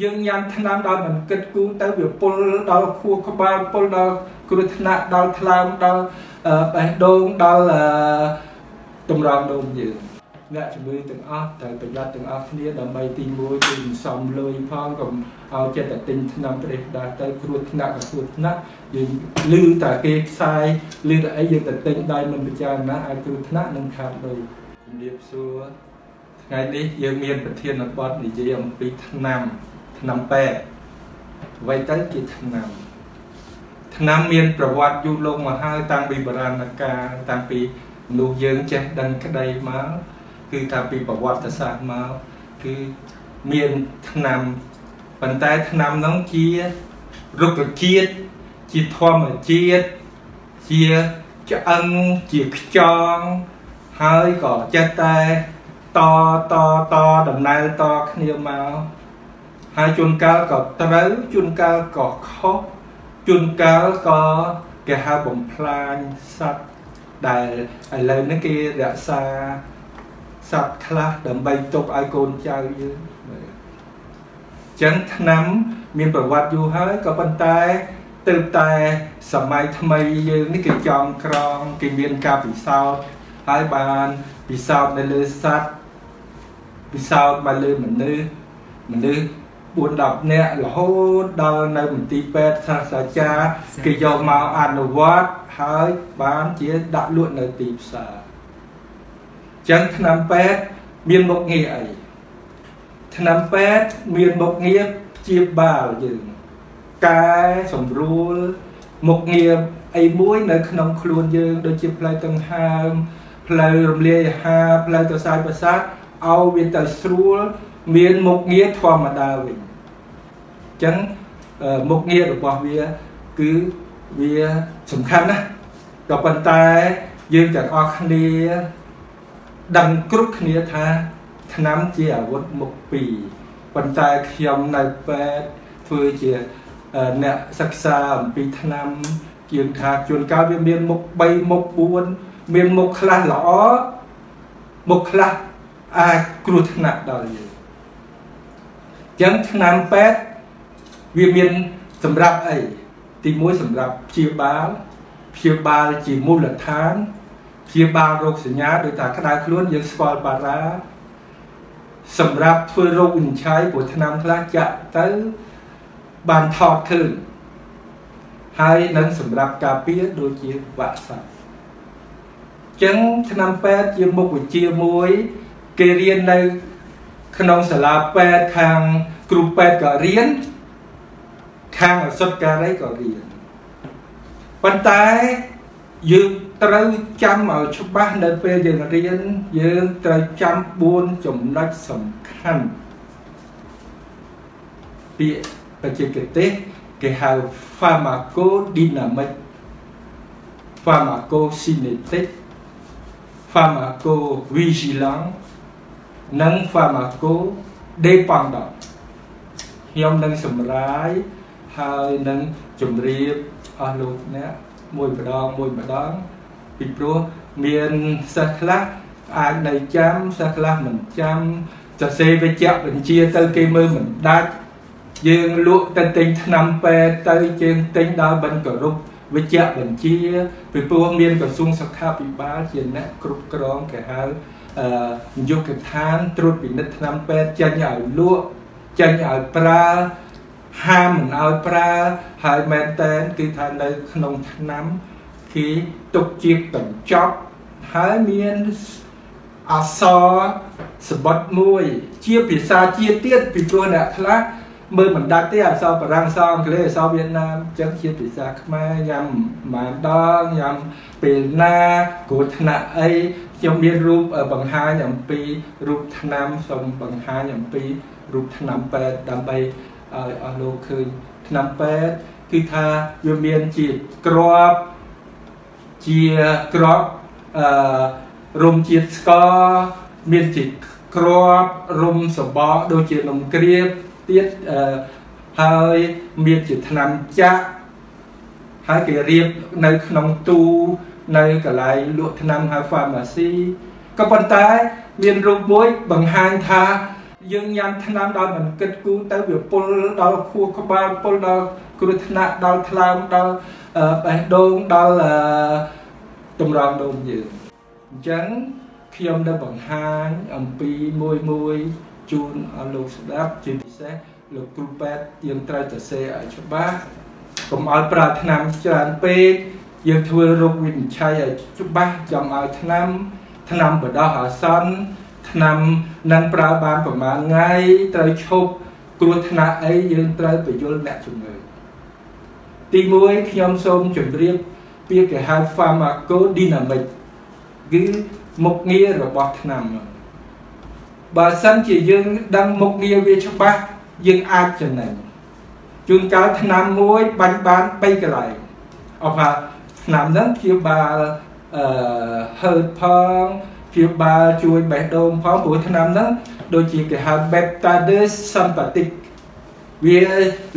យើងញ៉ាំថ្នាំដល់មិនគិតគូរទៅវាពុលដល់ខួរក្បាលពុលដល់គ្រោះថ្នាក់ដល់ថ្លើមដល់បេះដូងដល់តម្រងដូងយើងអ្នកជំងឺទាំងអស់ត្រូវប្រយ័ត្នទាំងអស់គ្នាដើម្បីទី1គឺមិនសំលុយផងកុំឲ្យចិត្តតែទិញថ្នាំប្រេះដាស់ទៅគ្រោះថ្នាក់ក៏គ្រោះថ្នាក់យើងលឺតែគេផ្សាយលឺតែអីយើងទៅទិញដោយមិនពិចារណាអាចគ្រោះថ្នាក់និងខាតលុយជំរាបសួរថ្ងៃនេះយើងមានប្រធានបទនិយាយអំពីថ្នាំ ថ្នាំពេទ្យអ្វីទៅជាថ្នាំថ្នាំមានប្រវត្តិយូរលង់មកហើយតាំងពីបុរាណកាលតាំងពីមនុស្សយើងចេះដឹងក្តីមកគឺថាពីប្រវត្តិសាស្ត្រមកគឺមានថ្នាំប៉ុន្តែថ្នាំនោះជារុក្ខជាតិជាធម្មជាតិជាឆ្អឹងជាខ្យងហើយក៏ចេះតែតតតដំណើរតគ្នាមក ហើយជួនកាលក៏ត្រូវជួនកាលក៏ខុសជួនកាលក៏គេហៅបំផ្លាញសត្វដែលឥឡូវនេះគេរក្សាសត្វខ្លះដើម្បីទុកឲ្យកូនចៅយើងចឹងឆ្នាំមានប្រវត្តិយូរហើយក៏ប៉ុន្តែទៅតែសម័យថ្មីយើងនេះគេចំក្រងគេមានការពិសោធន៍ហើយបានពិសោធន៍នៅលើសត្វពិសោធន៍មកលើមនុស្សមនុស្ស 4 10នាក់រហូតដល់នៅមន្ទីរពេទ្យសាស្ត្រាចារ្យគេយកមកអនុវត្តហើយបានជាដាក់លក់នៅទីផ្សារចឹងថ្នាំពេទ្យមានមុខងារអីថ្នាំពេទ្យមានមុខងារព្យាបាលយើងកែសម្រួលមុខងារអីមួយនៅក្នុងខ្លួនយើងដូចជាផ្លូវដង្ហើមផ្លូវរំលាយអាហារផ្លូវទៅសាយប្រសាទឲ្យវាទៅស្រួល មានមុខងារធម្មតាវិញអញ្ចឹងមុខងាររបស់វាគឺវាសំខាន់ណាស់ក៏ប៉ុន្តែយើងទាំងអស់គ្នាដឹងគ្រប់គ្នាថាឆ្នាំជាអាវុធមុខពីរប៉ុន្តែខ្ញុំនៅពេទ្យធ្វើជាអ្នកសិក្សាអំពីឆ្នាំជាងថាជួនកាលវាមានមុខ3មុខ4មានមុខខ្លះល្អមុខខ្លះអាចគ្រោះថ្នាក់ដល់យើង ចឹងឆ្នាំពេទ្យវាមានសម្រាប់អីទី1សម្រាប់ព្យាបាលព្យាបាលជាមូលដ្ឋានព្យាបាលរោគសញ្ញាដោយថាក្តៅខ្លួនយើងស្គាល់បារ៉ាសម្រាប់ធ្វើរោគវិនិច្ឆ័យព្រោះឆ្នាំខ្លះចាក់ទៅបានថតឃើញហើយនឹងសម្រាប់ការពារដូចជាវ៉ាក់សាំងចឹងឆ្នាំពេទ្យជាមុខវិជ្ជាមួយ គេរៀននៅ ក្នុងសាលាពេទ្យខាងគ្រូពេទ្យក៏រៀនខាងអសុទ្ធការីក៏រៀនប៉ុន្តែយើងត្រូវចាំឲ្យច្បាស់នៅពេលយើងរៀនយើងត្រូវចាំ4ចំណុចសំខាន់ពាក្យបច្ចេកទេសគេហៅ pharmacodynamic pharmacokinetic pharmacovigilance និង pharmacodependent ខ្ញុំនឹងសម្រាយហើយនឹងជម្រាបអស់លោកអ្នកមួយម្ដងមួយម្ដងពីព្រោះមានសិស្សខ្លះអាចនៅចាំសិស្សខ្លះមិនចាំសរសេរវិជ្ជបញ្ជាទៅគេមើលមិនដាច់យើងលក់ទៅទិញថ្នាំពេទ្យទៅជើងទិញដល់បិណ្ឌគោរពវិជ្ជបញ្ជាពីព្រោះមានក្រសួងសុខាភិបាលជាអ្នកគ្រប់គ្រងគេហៅអឺ យុគឋានត្រួតពិនិត្យថ្នាំពេទ្យចេញឲ្យលក់ចេញឲ្យប្រើហាមមិនឲ្យប្រើហើយមែនតែនគឺថានៅក្នុងឆ្នាំគេទុកជាកញ្ចប់ហើយមានអក្សរសម្បត្តិមួយ ជាភាសាជាតិទៀតពីព្រោះអ្នកខ្លះមើលមិនដាច់ទេអក្សរបារាំងអក្សរអង់គ្លេសអក្សរវៀតណាមអញ្ចឹងជាភាសាខ្មែរញ៉ាំម៉ានដងញ៉ាំពេលណាគ្រោះថ្នាក់អី ខ្ញុំមានរូបបង្ហាញអំពីរូបថ្នាំសូមបង្ហាញអំពីរូបថ្នាំពេទ្យដើម្បីឲ្យអស់លោកឃើញថ្នាំពេទ្យគឺថាវាមានជាក្របជាក្របអឺរុំជាតិស្ករមានជាក្របរុំសបកដូចជានំក្រៀបទៀតអឺហើយមានជាថ្នាំចាក់ហើយគេរៀបនៅក្នុងទូ នៅកន្លែងលក់ថ្នាំហៅ pharmacy ក៏ប៉ុន្តែ មានរូបមួយបង្ហាញថាយើងញ៉ាំថ្នាំដោយមិនគិតគូរទៅវាពុលដល់ខួរក្បាលពុលដល់គ្រោះថ្នាក់ដល់ថ្លើមដល់បេះដូងដល់តម្រងដូងយើងអញ្ចឹងខ្ញុំនឹងបង្ហាញអំពីមួយមួយជូនអស់លោកស្ដាប់ជាពិសេសលោកគ្រូពេទ្យយើងត្រូវទៅសេឲ្យច្បាស់កុំឲ្យប្រើថ្នាំច្រើនពេក យើងធ្វើរោគវិនិច្ឆ័យឲ្យច្បាស់ចង់ឲ្យថ្នាំថ្នាំបដោះអាសន្នថ្នាំនឹងប្រើបានប្រហែលថ្ងៃត្រូវឈប់គ្រោះថ្នាក់អីយើងត្រូវបញ្យល់អ្នកជំងឺទី1ខ្ញុំសូមជម្រាបពាក្យគេហៅ pharmacodynamic គឺមុខងាររបស់ថ្នាំបើសិនជាយើងដឹងមុខងារវាច្បាស់យើងអាចចំណេញជួនកាលថ្នាំមួយបាញ់បាន3កន្លែងអបថា ថ្នាំហ្នឹងព្យាបាលអឺហឺតផងព្យាបាលជួយបេះដូងផងព្រោះថ្នាំហ្នឹងដូចជាគេហៅ beta-2 sympathetic វា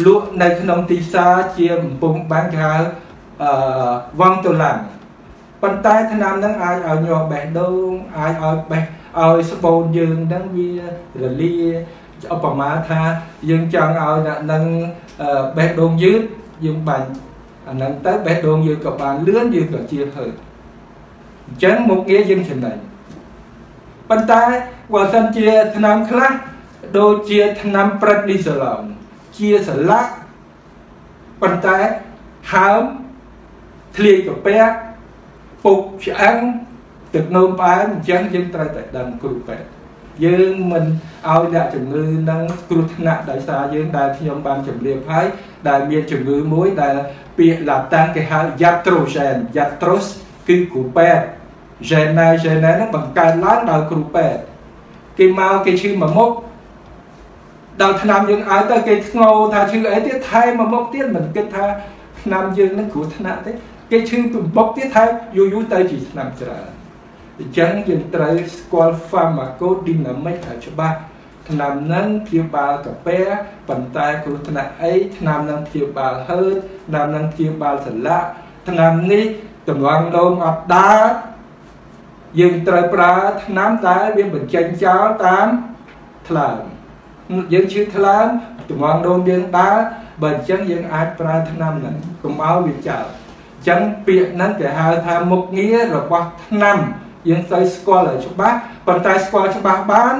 លក់នៅក្នុងទីផ្សារជាបំពង់បានគេហៅអឺវងដុល្លារប៉ុន្តែថ្នាំហ្នឹងអាចឲ្យញាស់បេះដូងអាចឲ្យបេះឲ្យស្បូនយើងហ្នឹងវារលាឧបមាថាយើងចង់ឲ្យអ្នកនឹងបេះដូងយឺតយើងបាញ់ អាហ្នឹងទៅបេះដូងយើងក៏បានលឿនយើងក៏ជាហឺតអញ្ចឹងមុខងារយើងចំណេញប៉ុន្តែបើសិនជាថ្នាំខ្លះដូចជាថ្នាំប្រេតនីសូឡុងជាសន្លាក់ប៉ុន្តែហើមធ្លាយកាពះពុកឆ្អឹងទឹកនោមផ្អែមអញ្ចឹងយើងត្រូវតែដឹងគ្រូពេទ្យ យើងមិនឲ្យអ្នកជំងឺនឹងគ្រោះថ្នាក់ដោយសារយើងដែលខ្ញុំបានជម្រាបហើយដែលមានជំងឺមួយដែលពាក្យឡាតាំងគេហៅ iatrogen iatros គឺគ្រូពេទ្យ gene gene ហ្នឹងបង្កើតឡើងដោយគ្រូពេទ្យគេមកគេឈឺមួយមុខដល់ឆ្នាំយើងឲ្យទៅគេធ្ងោថាឈឺអីទៀតថែមមួយមុខទៀតមិនគិតថាឆ្នាំយើងនឹងគ្រោះថ្នាក់ទេគេឈឺពីមុខទៀតថែយូរយូរទៅជាឆ្នាំច្រើន អញ្ចឹងយើងត្រូវស្គាល់ pharmacodynamic ឲ្យច្បាស់ថ្នាំនឹងព្យាបាលកាពះប៉ុន្តែគ្រោះថ្នាក់អីថ្នាំនឹងព្យាបាលហឺតថ្នាំនឹងព្យាបាលសន្លាក់ថ្នាំនេះតម្រង់នោមអត់ដើរយើងត្រូវប្រើថ្នាំដែលវាបញ្ចេញចោលតាមថ្លើមយើងឈឺថ្លើមតម្រង់នោមយើងដើរបើអញ្ចឹងយើងអាចប្រើថ្នាំហ្នឹងកុំឲ្យវាចោលអញ្ចឹងពាក្យហ្នឹងគេហៅថាមុខងាររបស់ថ្នាំ យើងត្រូវស្គាល់ឲ្យច្បាស់ប៉ុន្តែស្គាល់ច្បាស់បាន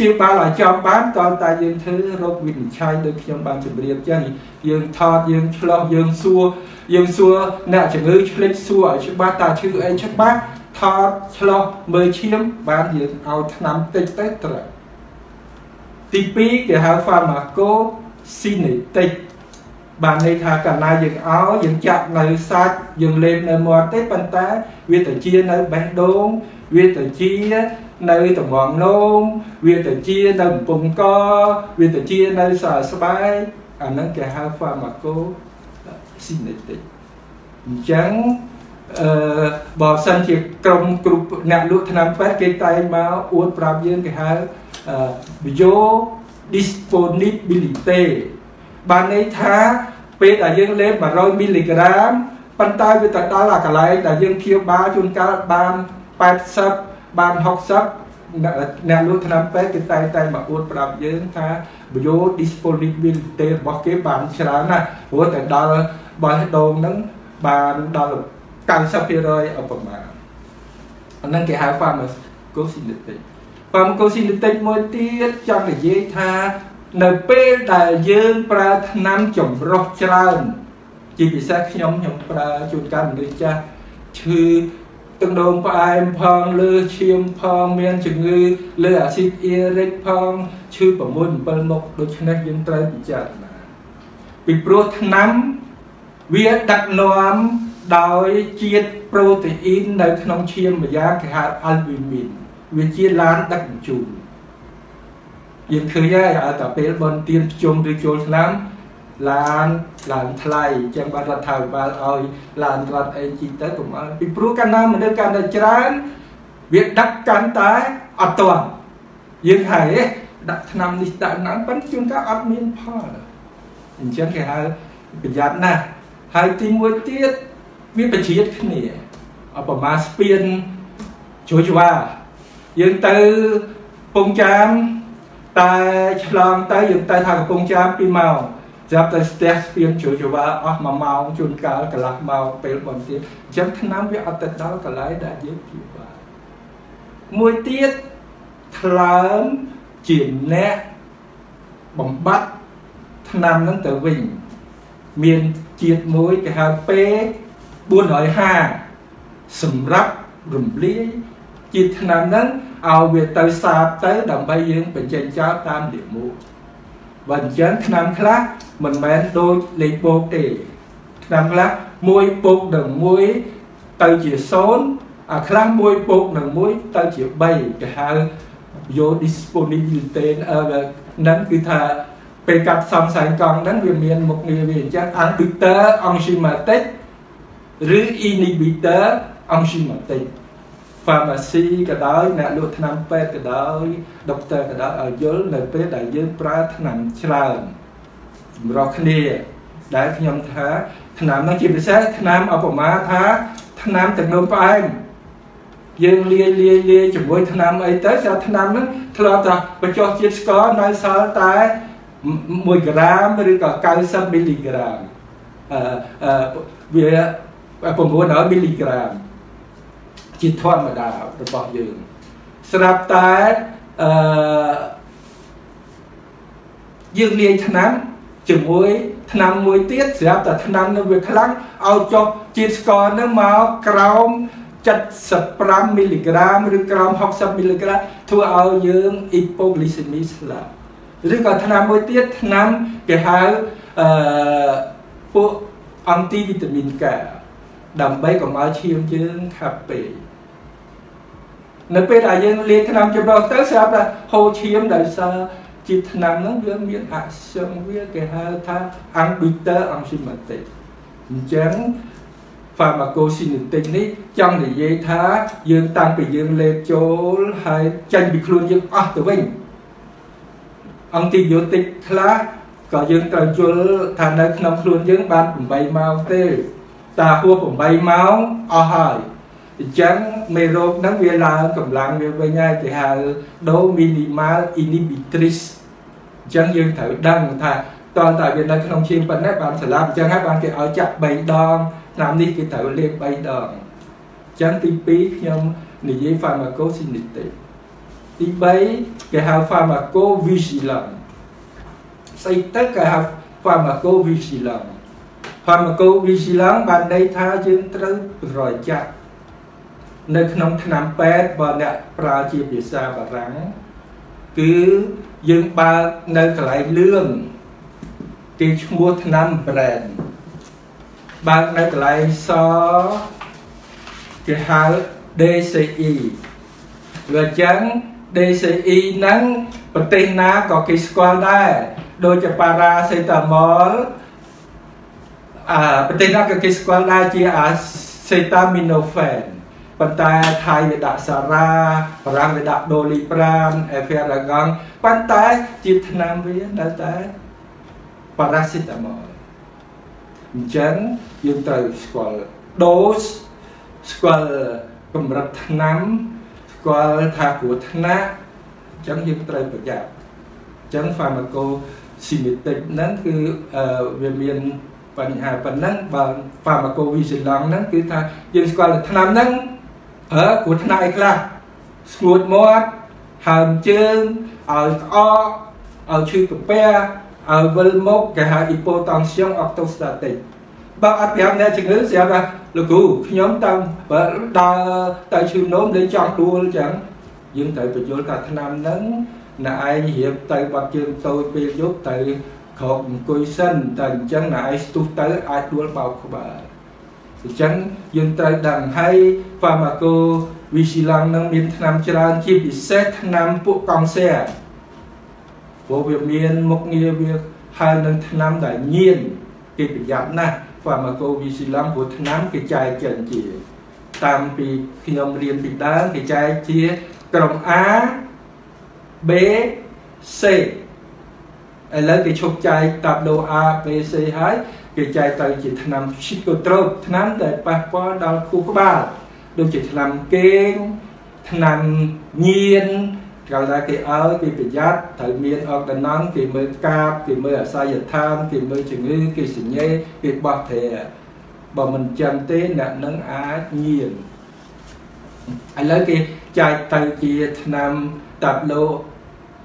ជាបាលឲ្យចំបានតើតែយើងធ្វើរោគវិនិច្ឆ័យដូចខ្ញុំបានជម្រាបចឹងយើងថតយើងឆ្លោះយើងសួរយើងសួរអ្នកជំងឺឆ្លេចសួរឲ្យច្បាស់តើឈឺអីច្បាស់ថតឆ្លោះមើលឈាមបានយើងឲ្យថ្នាំតិចទៅត្រូវទី2គេហៅ pharmaco cinetic បានន័យថាកាលណាយើងឲ្យយើងចាក់នៅសាច់យើងលេបនៅមាត់ទេប៉ុន្តែវាទៅជានៅបេះដូងវាទៅជានៅតំងនោមវាទៅជានៅបំពង់កវាទៅជានៅសរស្បែកអាហ្នឹងគេហៅ pharmaco cinetic អញ្ចឹងអឺបើសិនជាក្រុមគ្រូអ្នកលក់ថ្នាំពេទ្យគេតែងមកអួតប្រាប់យើងគេហៅ bio disponibility បានន័យថាពេលដែលយើងលេប100មីលីក្រាមប៉ុន្តែវាទៅដល់អាកន្លែងដែលយើងព្យាបាលជួនកាលបាន80បាន60អ្នកលក់ថ្នាំពេទ្យគេតែតែមកអួតប្រាប់យើងថា bio disponibility របស់គេបានច្រើនណាស់ព្រោះតែដល់បេះដូងហ្នឹងបានដល់90%ឧបមាអាហ្នឹងគេហៅ pharmacocinetic pharmacocinetic មួយទៀតចង់និយាយថា នៅពេលដែលយើងប្រើថ្នាំចម្រុះច្រើន ជាពិសេសខ្ញុំខ្ញុំប្រើជួនកាលមនុស្សចាស់ឈឺទឹកនោមផ្អែមផងលើឈាមផងមានជំងឺលើអាស៊ីតអ៊ីរិកផងឈឺ6 7មុខដូច្នេះយើងត្រូវពិចារណាពីព្រោះថ្នាំវាដឹកនាំដោយជាតិប្រូតេអ៊ីននៅក្នុងឈាមម្យ៉ាងគេហៅអាល់ប៊ូមីនវាជាឡានដឹកជញ្ជូន យើងឃើញហើយឲ្យតែពេលបនទៀនភ្ជុំឬចូលឆ្នាំឡានឡើងថ្លៃអញ្ចឹងបានរដ្ឋាភិបាលឲ្យឡានរដ្ឋអីជីទៅកុំឲ្យពីព្រោះកាលណាមនុស្សកាន់តែច្រើនវាដឹកកាន់តែអត់ទាន់យើងហើយដាក់ឆ្នាំនេះដាក់ណាប៉ុន្តែជួនកាលអត់មានផលអញ្ចឹងគេហៅប្រយ័ត្នណាស់ហើយទីមួយទៀតវាបជាតគ្នាអបមាស្ពានជួយជវ៉ាយើងទៅពងចាម តែឆ្លងទៅយើងទៅថាកំពង់ចាម2ម៉ោងចាប់តែស្ទះស្ពានជួយចវាអស់1ម៉ោងជួនកាលកន្លះម៉ោងពេលបន្ទាប់អញ្ចឹងឆ្នាំវាអត់ទៅដល់កន្លែងដែលយើងព្យាបាលមួយទៀតថ្លើមជាអ្នកបំបត្តិឆ្នាំហ្នឹងទៅវិញមានជាតិមួយគេហៅពេ450សម្រាប់រំលាយជាតិឆ្នាំហ្នឹង ឲ្យវាទៅសាបទៅដើម្បីយើងបញ្ចេញចោលតាមលាមកបើអញ្ចឹងឆ្នាំខ្លះមិនមែនដូចលេខបូកទេឆ្នាំខ្លះ1ពុកនឹង1ទៅជា0អាខ្លះ1ពុកនឹង1ទៅជា3គេហៅ your disponibility ហ្នឹងគឺថាពេលកាត់សំសែងកង់ហ្នឹងវាមានមុខងារវាអញ្ចឹង inhibitor enzymatic ឬ inhibitor enzymatic pharmacy ក៏ដោយអ្នកលក់ថ្នាំពេទ្យក៏ដោយដុកទ័រក៏ដោយឲ្យយល់នៅពេលដែលយើងប្រើថ្នាំច្រើនចម្រុះគ្នាដែលខ្ញុំថាថ្នាំនោះជាពិសេសថ្នាំឧបមាថាថ្នាំទឹកនោមផ្អែមយើងលាយលាយលាយជាមួយថ្នាំអីទៅស្រាប់ថ្នាំហ្នឹងធ្លាប់តែបញ្ចុះជាតិស្ករនៅសល់តែ1ក្រាមឬក៏90មីលីក្រាមអឺអឺវា900មីលីក្រាម ជាធម្មតារបស់យើងស្រាប់តែអឺយើងលាយថ្នាំជាមួយថ្នាំមួយទៀតស្រាប់តែថ្នាំនៅវាខ្លាំងឲ្យចុះជាតិស្ករនឹងមកក្រោម75មីលីក្រាមឬក្រោម60មីលីក្រាមធ្វើឲ្យយើងអ៊ីប៉ូក្លីសេមីស្លាប់ឬក៏ថ្នាំមួយទៀតថ្នាំគេហៅអឺពួកអង់ទីវីតាមីនកាដើម្បីកុំឲ្យឈាមយើងខាប់ពេក នៅពេលដែលយើងលាយថ្នាំចម្រុះទៅស្រាប់តែហូរឈាមដោយសារជាថ្នាំហ្នឹងវាមានអក្សរវាគេហៅថា ambitor enzymatic អញ្ចឹង pharmacocinetic នេះចង់និយាយថាយើងតាំងពីយើងលេបចូលហើយចាញ់ពីខ្លួនយើងអស់ទៅវិញអង់ទីប៊ីយោទិកខ្លះក៏យើងត្រូវយល់ថានៅក្នុងខ្លួនយើងបាន8ម៉ោងទេតាហួស8ម៉ោងអស់ហើយ អញ្ចឹងមេរោគហ្នឹងវាឡើងកម្លាំងវាវិញហើយគេហៅ dose minimal inhibitrix អញ្ចឹងយើងត្រូវដឹងថាតើតើវានៅក្នុងឈាមប៉ុណ្ណេះបានស្លាប់អញ្ចឹងហើយបានគេឲ្យចាក់3ដងឆ្នាំនេះគេត្រូវលេប3ដងអញ្ចឹងទី2ខ្ញុំនិយាយ pharmacocinetic ទី3គេហៅ pharmacovigilance ស្អីទៅគេហៅ pharmacovigilance pharmacovigilance បានន័យថាយើងត្រូវប្រយ័ត្ន នៅក្នុងឆ្នាំពេទ្យបើអ្នកប្រើជាភាសាបារាំងគឺយើងបើកនៅកន្លែងលឿងគេឈ្មោះឆ្នាំ brand បើកនៅកន្លែងសគេហៅ DCE វាអញ្ចឹង DCE ហ្នឹងប្រទេសណាក៏គេស្គាល់ដែរដូចជាប៉ារ៉ាសេតាមុលអឺប្រទេសណាក៏គេស្គាល់ដែរជាអាសេតាមីណូហ្វេន ប៉ុន្តែថៃវាដាក់សារ៉ាបារាំងវាដាក់ដូលី5អេហ្វេរ៉ាហ្គងប៉ុន្តែជាឆ្នាំវានៅតែប៉ារ៉ាសេតាមុលអញ្ចឹងយើងត្រូវស្គាល់ដូសស្គាល់កម្រិតថ្នាំស្គាល់ថាគ្រោះថ្នាក់អញ្ចឹងយើងត្រូវប្រយ័ត្នអញ្ចឹង pharmacocinetic ហ្នឹងគឺវាមានបញ្ហាប៉ុណ្ណឹងបើ pharmacovigilance ហ្នឹងគឺថាយើងស្គាល់តែថ្នាំហ្នឹង ប្រើគ្រោះថ្នាក់អីខ្លះស្ងួតមាត់ហើមជើងឲ្យក្អកឲ្យឈឺកាពះឲ្យវិលមុខគេហៅ hypotension orthostatic បើអត់ប្រាប់អ្នកជំងឺស្រាប់ថាលោកគ្រូខ្ញុំតាមបើដើរទៅឈឺនោមលេងចង់ដួលអញ្ចឹងយើងត្រូវបញ្យល់ថាឆ្នាំហ្នឹងអ្នកឯងរៀបទៅបាត់ជើងតូចពេលយប់ទៅក្រោកអង្គុយសិនតែអញ្ចឹងអ្នកឯងស្ទុះទៅអាចដួលបោកក្បាល អញ្ចឹងយើងត្រូវដឹងហើយ pharmaco vigilance នឹងមានថ្នាំច្រើនជាពិសេសថ្នាំពួកកង់សែព្រោះវាមានមុខងារវាហើយនឹងថ្នាំដែលញៀនគេប្រយ័ត្នណាស់ pharmacovigilance ព្រោះថ្នាំគេចែកចេញជាតាមពីខ្ញុំរៀនពីដើមគេចែកជាក្រុម A B C ឥឡូវគេឈប់ចែកតាប់ដូ A B C ហើយ គេចែកទៅជាថ្នាំ psychotrope ថ្នាំដែលប៉ះពាល់ដល់ខួរក្បាលដូចជាថ្នាំគេងថ្នាំញៀនកាលណាគេឲ្យគេប្រយ័ត្នត្រូវមានអកដណង់គេមើលកាបគេមើលអាស័យដ្ឋានគេមើលជំងឺគេសញ្ញេគេបោះត្រែបើមិនចឹងទេអ្នកនឹងអាចញៀនឥឡូវគេចែកទៅជាឆ្នាំតាប់ឡូ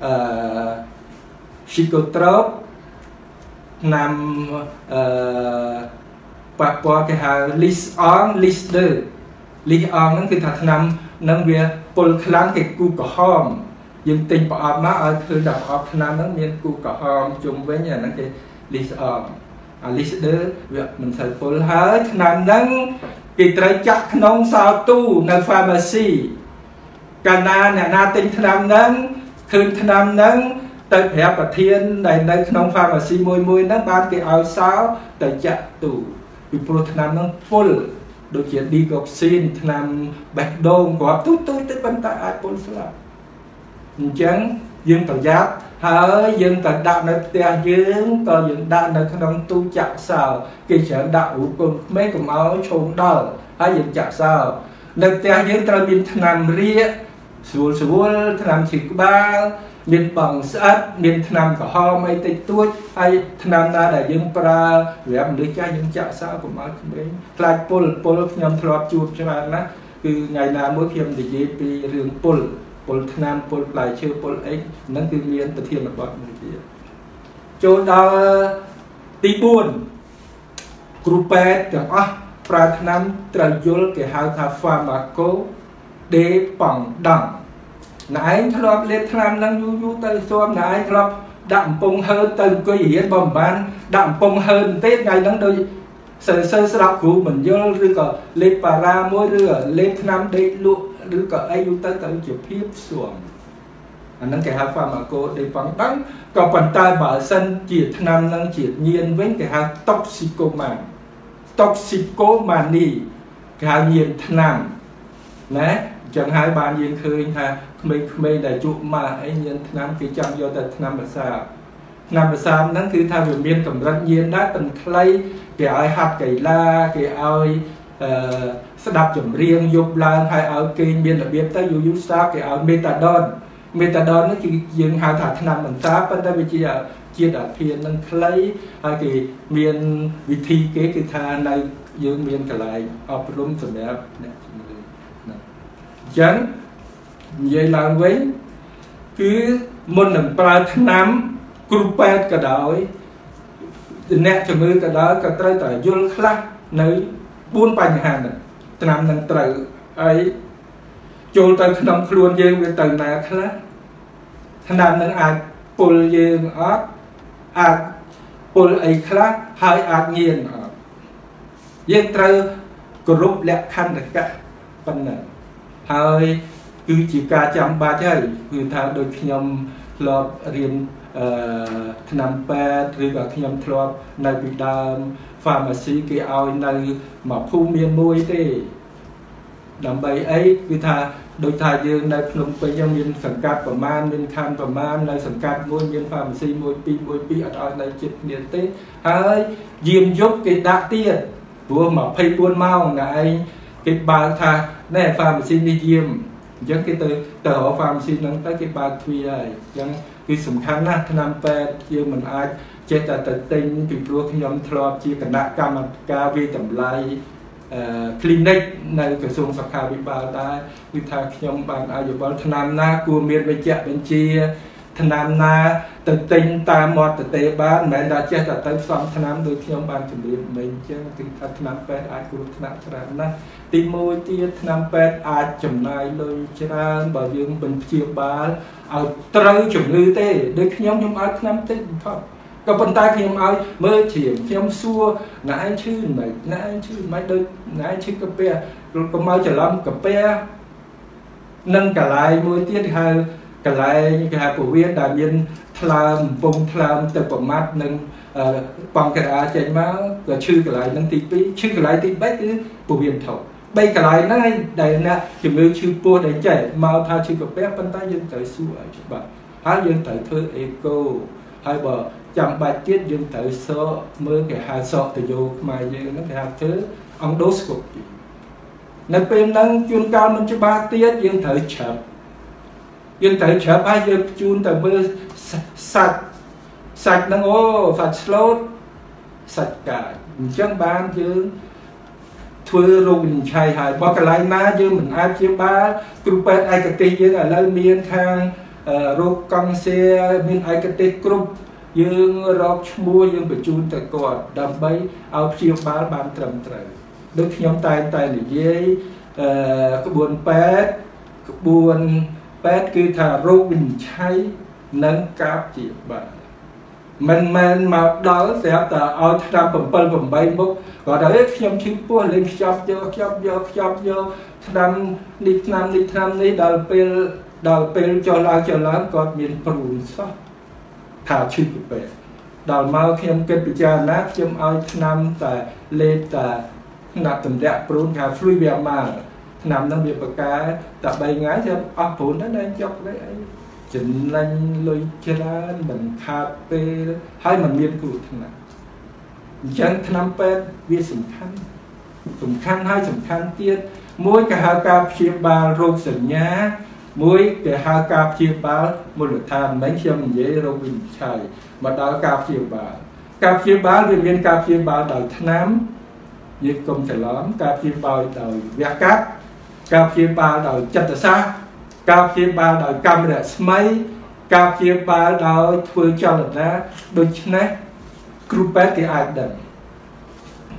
អឺ psychotrope ឆ្នាំអឺប៉ះពាល់គេហៅ list on lister list on ហ្នឹងគឺថាឆ្នាំនឹងវាពុលខ្លាំងគេគូក្រហមយើងទិញប្រអប់មកឲ្យឃើញថាប្រអប់ឆ្នាំហ្នឹងមានគូក្រហមជុំវិញអាហ្នឹងគេ list on អា lister វាមិនសូវពុលហើយឆ្នាំហ្នឹងគេត្រូវចាក់ក្នុងសោទូនៅ pharmacy កាលណាអ្នកណាទិញឆ្នាំហ្នឹងឃើញឆ្នាំហ្នឹង ទៅប្រាប់ប្រធានដែលនៅក្នុង pharmacy មួយមួយហ្នឹងបានគេឲ្យសោទៅចាក់ទូពីព្រោះឆ្នាំហ្នឹងពុលដូចជា digoxin ឆ្នាំបេះដូងគ្រាប់ទូទូទៅប៉ុន្តែអាចពុលស្លាប់អញ្ចឹងយើងប្រយ័ត្នហើយយើងទៅដាក់នៅផ្ទះយើងក៏យើងដាក់នៅក្នុងទូចាក់សោគេច្រើនដាក់រូបកូនក្មេងកុំឲ្យឈោងដល់ហើយយើងចាក់សោនៅផ្ទះយើងត្រូវមានថ្នាំរាកស្រួលស្រួលថ្នាំឈឺក្បាល មានបងស្អិតមានថ្នាំក្រហមអីតិចតួចហើយថ្នាំណាដែលយើងប្រើសម្រាប់មនុស្សចាស់យើងចាក់សើកុំឲ្យក្មេងខ្លាចពុលពុលខ្ញុំធ្លាប់ជួបច្រើនណាស់គឺថ្ងៃណាមួយខ្ញុំនិយាយពីរឿងពុលពុលថ្នាំពុលផ្លែឈើពុលអីហ្នឹងគឺមានប្រធានបទមួយទៀតចូលដល់ទី4គ្រូពេទ្យទាំងអស់ប្រើថ្នាំត្រូវយល់គេហៅថា pharmaco de pendant ណែឯងធ្លាប់លេបថ្នាំហ្នឹងយូរយូរទៅស្ទាំណែឯងធ្លាប់ដាក់កំពង់ហើទៅអង្គុយរៀនបើមិនបានដាក់កំពង់ហើទេថ្ងៃហ្នឹងដូចសើសើស្រាប់គ្រូមិនយល់ឬក៏លេបបារាមួយឬលេបថ្នាំដេកលក់ឬក៏អីយូរទៅទៅជាភាពស្ទាំអាហ្នឹងគេហៅ pharmaco de pendant ក៏ប៉ុន្តែបើសិនជាថ្នាំហ្នឹងជាញៀនវិញគេហៅ toxicoman toxicomania គេហៅញៀនថ្នាំណា ចឹងហើយបានយើងឃើញថាក្មេងៗដែលជក់ម៉ាស់អីញៀនឆ្នាំគេចង់យកតែឆ្នាំភាសាឆ្នាំភាសាហ្នឹងគឺថាវាមានកម្រិតញៀនដែរប៉ុន្តែខ្លីគេឲ្យហាត់កីឡាគេឲ្យអឺស្ដាប់ចម្រៀងយប់ឡើងហើយឲ្យគេមានរបៀបទៅយូរយូរស្ដាប់គេឲ្យមេតាដនមេតាដននេះគឺយើងហៅថាឆ្នាំបន្សាប៉ុន្តែវាជាជាតិអាភិននឹងខ្លីហើយគេមានវិធីគេគឺថានៅយើងមានកន្លែងអប់រំសម្រាប់អ្នក ចឹងនិយាយឡើងវិញគឺមុននឹងប្រើថ្នាំគ្រូពេទ្យក៏ដោយអ្នកជំងឺក៏ដោយក៏ត្រូវតែយល់ខ្លះនៅ4បញ្ហាហ្នឹងថ្នាំនឹងត្រូវហើយចូលទៅក្នុងខ្លួនយើងវាទៅណាខ្លះថ្នាំនឹងអាចពុលយើងអត់អាចពុលអីខ្លះហើយអាចញៀនអត់យើងត្រូវគោរពលក្ខន្តិកៈប៉ុណ្ណឹង ហើយគឺជាការចាំបាច់ហើយគឺថាដូចខ្ញុំធ្លាប់រៀនអឺឆ្នាំពេទ្យឬក៏ខ្ញុំធ្លាប់នៅពីដើម pharmacy គេឲ្យនៅមកភូមិមានមួយទេដើម្បីអីគឺថាដូចថាយើងនៅភ្នំពេញមានសង្កាត់ប្រមាណមានខណ្ឌប្រមាណនៅសង្កាត់មួយមាន pharmacy មួយពីរមួយពីរអត់ឲ្យនៅចិត្តគ្នាទេហើយយាមយប់គេដាក់ទៀតព្រោះ24ម៉ោងតែឯងគេបើកថា ណែ pharmacy នេះយាមអញ្ចឹងគេទៅទៅរក pharmacy ហ្នឹងទៅគេបើកទ្វារហើយអញ្ចឹងគឺសំខាន់ណាស់ថ្នាំពេទ្យយើងមិនអាចចេះតែទៅទិញពីព្រោះខ្ញុំធ្លាប់ជាគណៈកម្មការវិតម្លៃអឺ clinic នៅក្រសួងសុខាភិបាលដែរគឺថាខ្ញុំបានអាយុវល់ថ្នាំណាគួរមានវិជ្ជបញ្ជា ថ្នាំណាទៅទិញតាមមាត់ទទេបានមិនមែនថាចេះតែទៅផ្សំថ្នាំដូចខ្ញុំបានជម្រាបមិញអញ្ចឹងគឺថាថ្នាំពេទ្យអាចគ្រោះថ្នាក់ច្រើនណាស់ទី1ទៀតថ្នាំពេទ្យអាចចំណាយលុយច្រើនបើយើងមិនព្យាបាលឲ្យត្រូវជំងឺទេដូចខ្ញុំខ្ញុំឲ្យថ្នាំតិចបំផុតក៏ប៉ុន្តែខ្ញុំឲ្យមើលជ្រាបខ្ញុំសួរណែឯងឈឺមិនណែឯងឈឺមិនដូចណែឯងឈឺកាពះកុំឲ្យច្រឡំកាពះនិងកន្លែងមួយទៀតហៅ កន្លែងគេហៅពវៀនដែលមានថ្លើមកំពុងថ្លើមទៅប្រមាត់នឹងបងការាចេញមកក៏ឈឺកន្លែងហ្នឹងទី2ឈឺកន្លែងទី3គឺពវៀនធំបីកន្លែងហ្នឹងឯងដែលអ្នកជំងឺឈឺពោះដែលចេះមកថាឈឺកាពះប៉ុន្តែយើងត្រូវសួរឲ្យច្បាស់ហើយយើងត្រូវធ្វើអេកូហើយបើចាំបាច់ទៀតយើងត្រូវសកមើលគេហៅសកតយោខ្មែរយើងហ្នឹងគេហៅធ្វើអង់ដូស្កូពីនៅពេលហ្នឹងជួនកាលមិនច្បាស់ទៀតយើងត្រូវឆាប់ យើងត្រូវច្រាប់ហើយយើងជូនទៅមើលសាច់សាច់ហ្នឹងអូសាច់ស្លូតសាច់កាចអញ្ចឹងបានយើងធ្វើរោគវិនិច្ឆ័យហើយបើកន្លែងណាយើងមិនអាចព្យាបាលគ្រូពេទ្យឯកទេសយើងឥឡូវមានខាងរោគកង់សៀមានឯកទេសគ្រប់យើងរកឈ្មោះយើងបញ្ជូនទៅគាត់ដើម្បីឲ្យព្យាបាលបានត្រឹមត្រូវដូចខ្ញុំតែងតែនិយាយអឺក្បួនពេទ្យក្បួន ពេទ្យគឺថារោគវិនិច្ឆ័យនិងការព្យាបាលមិនមែនមកដល់ស្រាប់តែឲ្យឆ្នាំ7 8មុខគាត់ថាខ្ញុំឈឺពោះលេងខ្ចប់យកខ្ចប់យកខ្ចប់យកឆ្នាំនេះឆ្នាំនេះឆ្នាំនេះដល់ពេលដល់ពេលចុះឡើងចុះឡើងគាត់មានព្រួយសោះថាឈឺពីពេទ្យដល់មកខ្ញុំគិតពិចារណាខ្ញុំឲ្យឆ្នាំតែលេខតែថ្នាក់តម្រាក់ព្រូនថា fluviamal ឆ្នាំហ្នឹងវាបកកែតែ3ថ្ងៃខ្ញុំអស់ព្រូនដែរចុកដែរអីចំណេញលុយច្រើនមិនខាតពេលហើយមិនមានគ្រោះថ្នាក់អញ្ចឹងឆ្នាំពេទ្យវាសំខាន់សំខាន់ហើយសំខាន់ទៀតមួយក៏ហៅការព្យាបាលរោគសញ្ញា មួយគេហៅការព្យាបាលមូលដ្ឋានមិនខ្ញុំនិយាយរោគវិនិច្ឆ័យមកដល់ការព្យាបាលការព្យាបាលវាមានការព្យាបាលដោយថ្នាំយើងកុំច្រឡំការព្យាបាលដោយវះកាត់ ការព្យាបាលដោយចិត្តសាស្ត្រការព្យាបាលដោយកម្មរស្មីការព្យាបាលដោយធ្វើចលនាដូច្នេះគ្រូពេទ្យគេអាចដឹង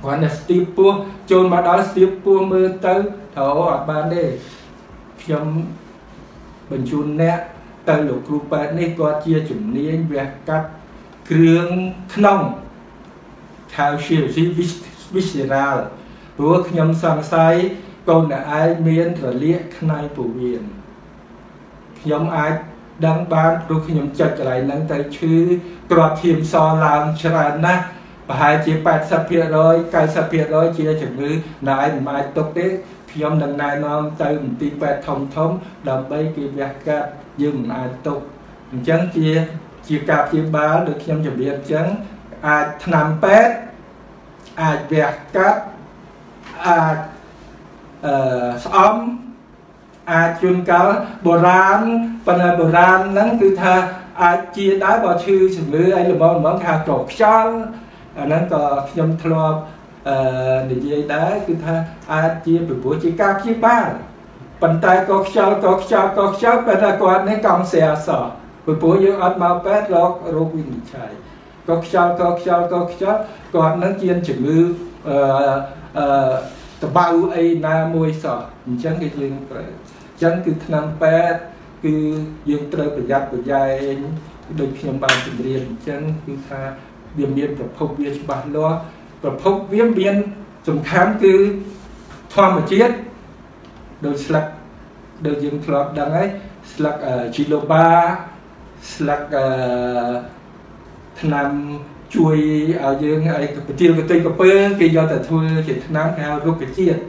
គាត់តែស្ទាបពោះចូលមកដល់ស្ទាបពោះមើលទៅទៅអត់បានទេខ្ញុំបញ្ជូនអ្នកទៅលោកគ្រូពេទ្យនេះគាត់ជាជំនាញវះកាត់គ្រឿងក្នុង calcium visceral ព្រោះខ្ញុំសង្ស័យ កូនអ្នកឯងមានរលាកខ្នែងពោះវៀនខ្ញុំអាចដឹងបានព្រោះខ្ញុំចុចកន្លែងហ្នឹងទៅឈឺគ្រាប់ឈាមសឡើងច្រើនណាស់ប្រហែលជា80% 90%ជាជំងឺដែលឯងមិនអាចទុកទេខ្ញុំនឹងណែនាំទៅមន្ទីរពេទ្យធំធំដើម្បីគេវះកាត់យើងមិនអាចទុកអញ្ចឹងជាជាការព្យាបាលដូចខ្ញុំជម្រាបអញ្ចឹងអាចថ្នាំពេទ្យអាចវះកាត់អាចអឺ ស្អំអាចជួនកាលបុរាណប៉ុន្តែបុរាណហ្នឹងគឺថាអាចជាដែរបើឈឺជំងឺអីល្មមល្មមគេហៅក្រខ្យល់អាហ្នឹងក៏ខ្ញុំធ្លាប់អឺនិយាយដែរគឺថាអាចជាពីព្រោះជាការព្យាបាលប៉ុន្តែក៏ខ្យល់ក៏ខ្យល់ក៏ខ្យល់ប៉ុន្តែគាត់នេះកំសែអសោះពីព្រោះយើងអត់មកពេទ្យរករោគវិនិច្ឆ័យក៏ខ្យល់ក៏ខ្យល់ក៏ខ្យល់គាត់នឹងជាជំងឺអឺអឺ តបៅអីណាមួយសោះអញ្ចឹងគេយើងត្រូវអញ្ចឹងគឺថ្នាំពេទ្យគឺយើងត្រូវប្រយ័ត្នប្រយែងដូចខ្ញុំបានជម្រាបអញ្ចឹងគឺថាវាមានប្រភពវាច្បាស់លាស់ប្រភពវាមានសំខាន់គឺធម្មជាតិដូចស្លឹកដូចយើងធ្លាប់ដឹងហើយស្លឹកជីឡូបាស្លឹកអឺថ្នាំ ជួយឲ្យយើងឲ្យកតិលកតិកពើគេយកទៅធ្វើជាថ្នាំគេហៅរុក្ខជាតិ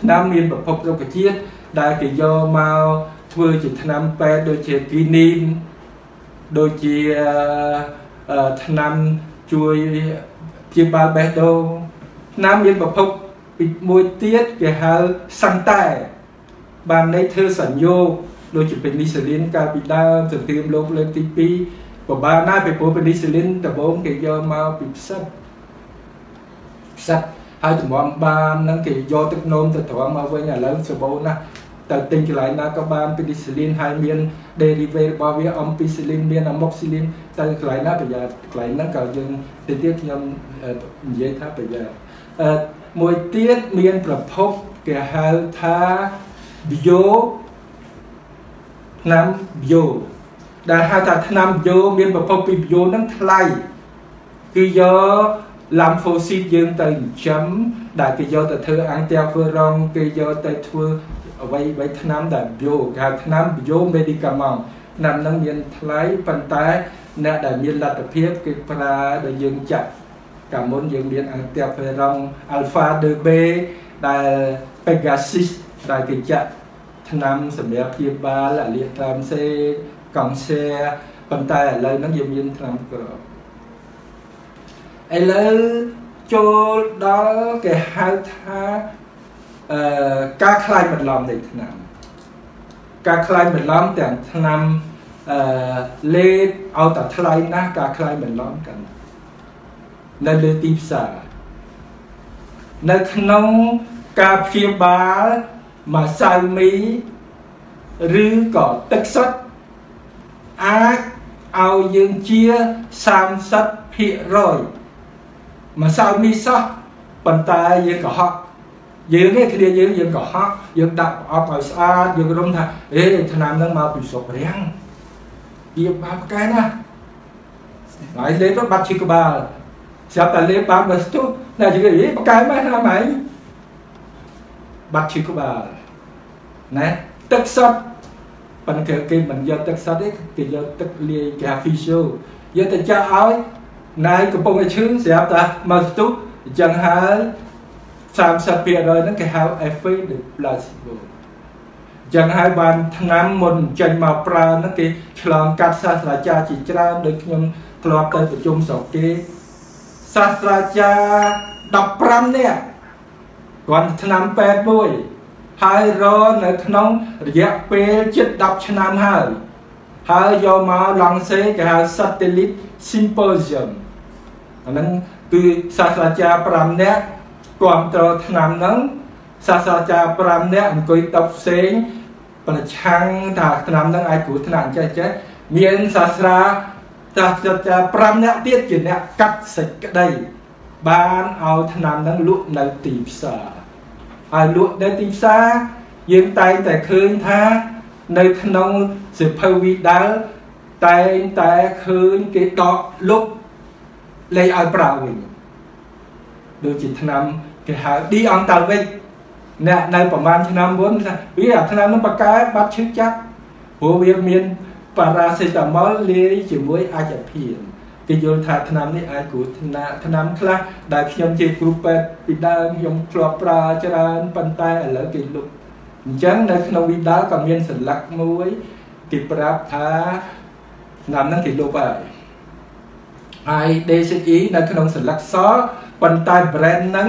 ថ្នាំមានប្រភពរុក្ខជាតិដែលគេយកមកធ្វើជាថ្នាំពេទ្យដូចជាគីនីនដូចជាថ្នាំជួយព្យាបាលបេះដូងថ្នាំមានប្រភពមួយទៀតគេហៅសាន់តែបានន័យធ្វើសញ្ញោដូចជាពេនីស៊ីលីនកាលពីដើមសង្គ្រាមលោកលើកទី2 ពិបាកណាស់ពីព្រោះពេនីស៊ីលីនដំបូងគេយកមកពីផ្សិតផ្សិតហើយតម្រាំបានហ្នឹងគេយកទឹកនោមទៅត្រងមកវិញឥឡូវសបោណាស់ទៅទិញកន្លែងណាក៏បានពេនីស៊ីលីនហើយមាន derivative របស់វាអំពីស៊ីលីនមានអាម៉ុកស៊ីលីនទៅកន្លែងណាប្រយ័ត្នកន្លែងហ្នឹងក៏យើងទៅទៀតខ្ញុំនិយាយថាប្រយ័ត្នអឺមួយទៀតមានប្រភពគេហៅថា bio ថ្នាំ bio ដែលហៅថាថ្នាំ bio មានប្រភពពី bio ហ្នឹងថ្លៃគឺយក lymphocyte យើងទៅចិញ្ចឹមដែលគេយកទៅធ្វើ antiviral គេយកទៅធ្វើអ្វីអ្វីថ្នាំដែល bio គេហៅថ្នាំ bio medicament ថ្នាំហ្នឹងមានថ្លៃប៉ុន្តែអ្នកដែលមានលទ្ធភាពគេប្រើដោយយើងចាក់កាលមុនយើងមាន antiviral alpha 2b ដែល Pegasus ដែលគេចាក់ថ្នាំសម្រាប់ព្យាបាលអាលៀត្រាមសេ កង់សែប៉ុន្តែឥឡូវហ្នឹងយើងមានថ្នាំក្រឥឡូវចូលដល់គេហៅថាអឺការខ្លាចបន្លំនៃថ្នាំការខ្លាញ់បន្លំទាំងឆ្នាំអឺលេតឲ្យតែថ្លៃណាស់ការខ្លាញ់បន្លំកាន់នៅលើទីផ្សារនៅក្នុងការព្យាបាលម្សៅមីឬក៏ទឹកសុទ្ធ អាចឲ្យយើងជា30%ម្សៅមីសោះប៉ុន្តែយើងកុហកយើងនេះគ្នាយើងយើងកុហកយើងដាក់ប្រអប់ឲ្យស្អាតយើងរំថាអេឆ្នាំហ្នឹងមកពីស្រុករាំងវាបាបកែណាហើយលេបបាត់ឈឺក្បាលស្រាប់តែលេបបាបមកស្ទុះតែជឿអីបកែមកឆ្នាំហើយបាត់ឈឺក្បាលណាទឹកសុទ្ធ ប៉ុន្តែគេមិនយកទឹកសុទ្ធទេគេយកទឹកលាយគេហៅ physio យកទៅចាក់ឲ្យណៃកំពុងតែឈឺស្រាប់តែមកស្ទុះអញ្ចឹងហើយ30%ហ្នឹងគេហៅ effet de placebo ចឹងហើយបានឆ្នាំមុនចេញមកប្រើហ្នឹងគេឆ្លងកាត់សាស្ត្រាចារ្យជាច្រើនដូចខ្ញុំធ្លាប់ទៅប្រជុំស្រុកគេសាស្ត្រាចារ្យ15នាក់គាត់ឆ្នាំពេទ្យមួយ ហើយរនៅក្នុងរយៈពេលជិត10ឆ្នាំហើយហើយយកមកឡង់សេគេហៅ satellite symposium អាហ្នឹងគឺសាស្ត្រាចារ្យ5នាក់គ្រប់គ្រងឆ្នាំហ្នឹងសាស្ត្រាចារ្យ5នាក់អង្គុយតុផ្សេងប្រឆាំងថាឆ្នាំហ្នឹងអាចគ្រោះថ្នាក់ចេះចេះមានសាស្ត្រាសាស្ត្រាចារ្យ5នាក់ទៀតជាអ្នកកាត់សេចក្តីបានឲ្យឆ្នាំហ្នឹងលក់នៅទីផ្សារ ហើយលក់នៅទីផ្សារយើងតែងតែឃើញថានៅក្នុងសិភៅវីដាល់តែងតែឃើញគេដកលុបលេខឲ្យប្រើវិញដូចជាឆ្នាំគេហៅឌីអង់តាល់វិចអ្នកនៅប្រហែលឆ្នាំមុនថាវាអាឆ្នាំនោះបកែបាត់ឈឺចាប់ព្រោះវាមានប៉ារ៉ាសេតាមុលលាយជាមួយអាចភាន គេយល់ថាឆ្នាំនេះអាចគ្រោះថ្នាក់ឆ្នាំខ្លះដែលខ្ញុំជាគ្រូពេទ្យពីដើមខ្ញុំធ្លាប់ប្រើច្រើនប៉ុន្តែឥឡូវគេលុបអញ្ចឹងនៅក្នុងវីដាល់ក៏មានសន្លឹកមួយគេប្រាប់ថាឆ្នាំហ្នឹងគេលុបហើយហើយ DCE នៅក្នុងសន្លឹកសប៉ុន្តែ brand ហ្នឹង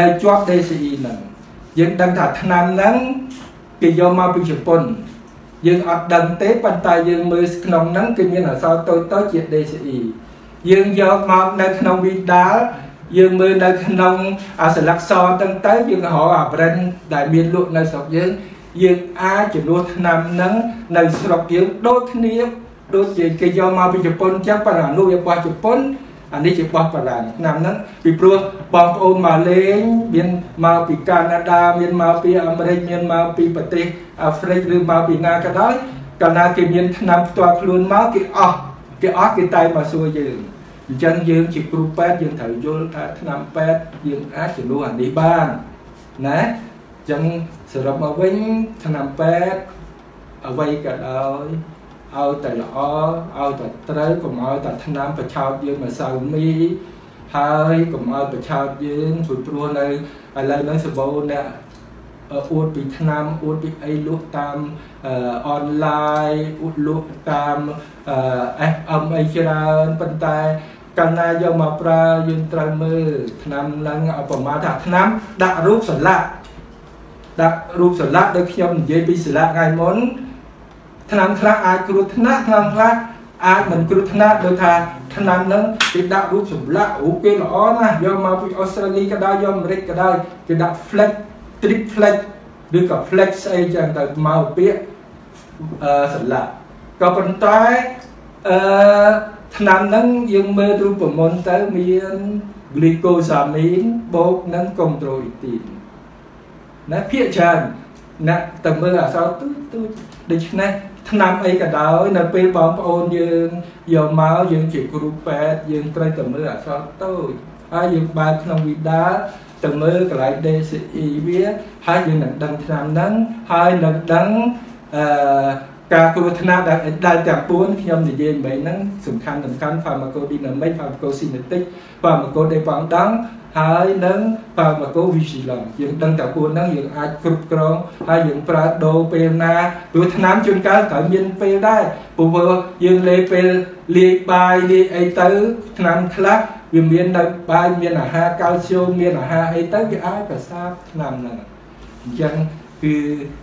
នៅជាប់ DCE ហ្នឹងយើងដឹងថាថ្នាំហ្នឹងគេយកមកពីជប៉ុនយើងអត់ដឹងទេប៉ុន្តែយើងមើលក្នុងហ្នឹងគឺមានអក្សរតូចតូចជា DCE យើងយកមកនៅក្នុងវីដាល់យើងមើលនៅក្នុងអាសលក្ខសទាំងទៅយើងរកអា brand ដែលមានលក់នៅស្រុកយើងយើងអាចជំនួសថ្នាំហ្នឹងនៅស្រុកយើងដូចគ្នាដូចជាគេយកមកពីជប៉ុនអញ្ចឹងប៉ុន្តែអនុរបស់ជប៉ុនអានេះជាបោះបារាំងឆ្នាំហ្នឹងពីព្រោះបងប្អូនមកលេងមានមកពីកាណាដាមានមកពីអាមេរិកមានមកពីប្រទេសអាហ្វ្រិកឬមកពីណាក៏ដោយកាលណាគេមានឆ្នាំផ្ទាល់ខ្លួនមកគេអស់គេអស់គេតែមកសួរយើង អញ្ចឹងយើងជាគ្រូពេទ្យយើងត្រូវយល់ថាឆ្នាំពេទ្យយើងអាចជំនួសអានេះបានណាអញ្ចឹងសរុបមកវិញឆ្នាំពេទ្យអ្វីក៏ដោយឲ្យតែល្អឲ្យតែត្រូវកុំឲ្យតែថ្នាំប្រឆោតយើងមកសៅមីហើយកុំឲ្យប្រឆោតយើងព្រោះព្រោះនៅឥឡូវហ្នឹងសបោអ្នកអួតពីថ្នាំអួតពីអីលក់តាមអនឡាញអួតលក់តាម FM អីច្រើនប៉ុន្តែ កាលណាយកមកប្រើយើងត្រូវមើលថ្នាំឡើងប្រមាណថាថ្នាំដាក់រូបសន្លាក់ដាក់រូបសន្លាក់ដូចខ្ញុំនិយាយពីសន្លាក់ថ្ងៃមុនថ្នាំខ្លះអាចគ្រោះថ្នាក់ថ្នាំខ្លះអាចមិនគ្រោះថ្នាក់ដោយថាថ្នាំហ្នឹងគេដាក់រូបចម្លាក់រូបគេល្អណាស់យកមកពីអូស្ត្រាលីក៏ដោយយកអាមេរិកក៏ដោយគេដាក់ flex trip flex ឬក៏ flex ស្អីចឹងទៅមកពាក្យអឺសម្លាប់ក៏ប៉ុន្តែអឺ ថ្នាំហ្នឹងយើងមើលរូបមន្តទៅមាន glycosamine បូកនឹង chondroitin ណាភាគច្រើនអ្នកទៅមើលអក្សរទូទូដូច្នេះឆ្នាំអីក៏ដោយនៅពេលបងប្អូនយើងយកមកយើងជាគ្រូពេទ្យយើងត្រូវតែមើលអក្សរតូចហើយយើងបើកក្នុងវីដាទៅមើលកន្លែង DCE វាហើយយើងនឹងដឹងឆ្នាំហ្នឹងហើយនឹងដឹងអឺ ការគ្រោះថ្នាក់ដែលដែលទាំង4ខ្ញុំនិយាយមិញហ្នឹងសំខាន់សំខាន់ pharmacodynamic pharmacocinetic pharmacodependent ហើយនឹងបើមកគោ vigilant យើងដឹងតែពួកហ្នឹងយើងអាចគ្រប់គ្រងហើយយើងប្រើដូរពេលណាព្រោះឆ្នាំជួនកាលត្រូវមានពេលដែរព្រោះយើងលេពេលលាយបាយលាយអីទៅឆ្នាំខ្លះវាមាននៅបាយមានអាហារកាល់ស្យូមមានអាហារអីទៅវាអាចប្រសាទឆ្នាំហ្នឹងអញ្ចឹង គឺ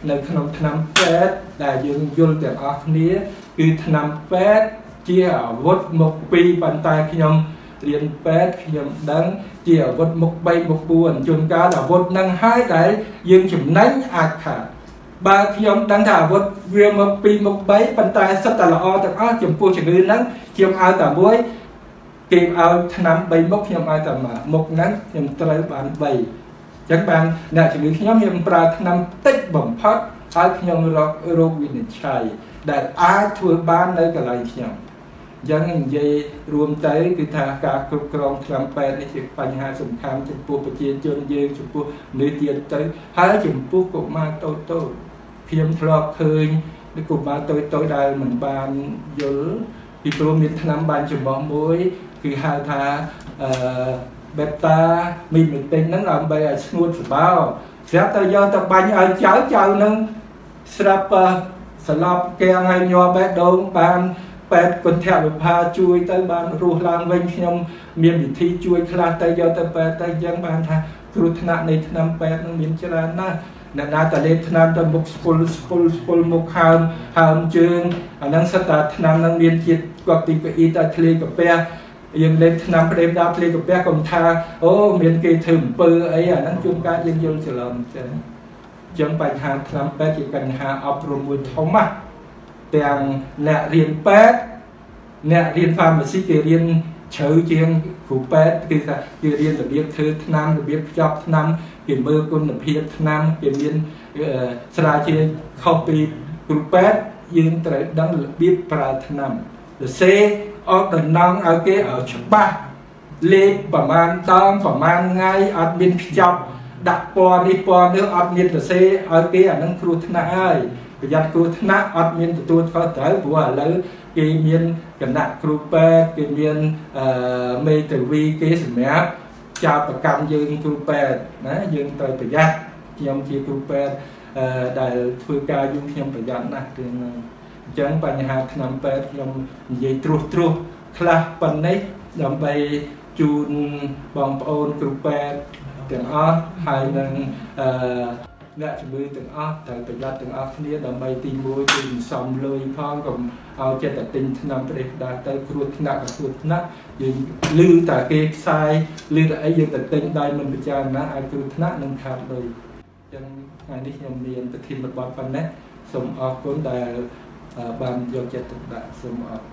នៅក្នុងឆ្នាំពេទ្យដែលយើងយល់ទាំងអស់គ្នាគឺឆ្នាំពេទ្យជាអាវុធមុខ2ប៉ុន្តែខ្ញុំរៀនពេទ្យខ្ញុំដឹងជាអាវុធមុខ3មុខ4ជួនកាលអាវុធនឹងហើយដែលយើងចំណេញអាចខាតបើខ្ញុំដឹងថាអាវុធវាមក2មុខ3ប៉ុន្តែសិតតែល្អទាំងអស់ចំពោះជំងឺហ្នឹងខ្ញុំឲ្យតែមួយគេឲ្យឆ្នាំ3មុខខ្ញុំឲ្យតែមួយមុខហ្នឹងខ្ញុំត្រូវបាន3អញ្ចឹងបានអ្នកជំងឺខ្ញុំខ្ញុំប្រើឆ្នាំតិចបំផុតហើយខ្ញុំរករោគវិនិច្ឆ័យដែលអាចធ្វើបាននៅកន្លែងខ្ញុំអញ្ចឹងនិយាយរួមទៅគឺថាការគ្រប់គ្រងឆ្នាំពេទ្យនេះជាបញ្ហាសំខាន់ចំពោះប្រជាជនយើងចំពោះនេះទៀតទៅហើយចំពោះកុមារតូចតូចខ្ញុំធ្លាប់ឃើញកុមារតូចតូចដែលមិនបានយល់ពីព្រោះមានឆ្នាំបានចំបងមួយគឺហៅថាអឺ បេតាមីមេទិញហ្នឹងដើម្បីឲ្យស្ងួតស្បោស្រាប់តែយកទៅបាញ់ឲ្យចៅចៅហ្នឹងស្រាប់ស្លាប់កៀងឲ្យញ័របេះដូងបានពេទ្យគុណធវិភាជួយទៅបានរស់ឡើងវិញខ្ញុំមានវិធីជួយខ្លះទៅយកទៅពេទ្យទៅយ៉ាងបានថាគ្រោះថ្នាក់នៃឆ្នាំពេទ្យនឹងមានច្រើនណាស់អ្នកណាតលេបឆ្នាំទៅមុខស្ពុលស្ពុលស្ពុលមុខហើមហើមជើងអាហ្នឹងសិតតែឆ្នាំហ្នឹងមានជាតិគាត់ទីកអ៊ីតែធ្លេកាពះ យើងលេបឆ្នាំផ្ដេមដល់ធ្លេកាពះកុំថាអូមានគេធ្វើអំពើអីអាហ្នឹងជួនកាលយើងយល់ច្រឡំចឹងអញ្ចឹងបញ្ហាឆ្នាំពេទ្យជាបញ្ហាអប់រំមួយធំណាស់ទាំងអ្នករៀនពេទ្យអ្នករៀន pharmacy គេរៀនជ្រៅជាងគ្រូពេទ្យគឺថាគេរៀនរបៀបធ្វើថ្នាំរបៀបភ្ជាប់ថ្នាំគេមើលគុណភាពថ្នាំគេមានស្រាវជ្រាវខុសពីគ្រូពេទ្យយើងត្រូវដឹងរបៀបប្រើថ្នាំ សរសេរអត់ដំណងឲ្យគេឲ្យច្បាស់លេខប្រមាណដងប្រមាណថ្ងៃអត់មានខ្ចប់ដាក់ពណ៌នេះពណ៌នេះអត់មានសរសេរឲ្យគេអានឹងគ្រោះថ្នាក់ហើយប្រយ័ត្នគ្រោះថ្នាក់អត់មានទទួលខុសត្រូវព្រោះឥឡូវគេមានគណៈគ្រូពេទ្យគេមានអឺមេធាវីគេសម្រាប់ចោតប្រកម្មយើងគ្រូពេទ្យណាយើងត្រូវប្រយ័ត្នខ្ញុំជាគ្រូពេទ្យអឺដែលធ្វើការយូរខ្ញុំប្រយ័ត្នណាស់គឺ អញ្ចឹងបញ្ហាឆ្នាំពេទ្យខ្ញុំនិយាយត្រួសត្រាសខ្លះប៉ុណ្ណេះដើម្បីជូនបងប្អូនគ្រូពេទ្យទាំងអស់ហើយនឹងអឺអ្នកជំងឺទាំងអស់ត្រូវប្រយ័ត្នទាំងអស់គ្នាដើម្បីទី1គឺសំលុយផងកុំឲ្យចិត្តតែទិញថ្នាំប្រេះដាទៅគ្រោះថ្នាក់ក៏គ្រោះថ្នាក់យើងលឺតែគេផ្សាយលឺតែអីយើងតែទិញដោយមិនពិចារណាឲ្យគ្រោះថ្នាក់នឹងខាតលុយអញ្ចឹងថ្ងៃនេះខ្ញុំមានប្រធានបទប៉ុណ្ណេះសូមអរគុណដែល បានយកចិត្តទុកដាក់សូមអរគុណ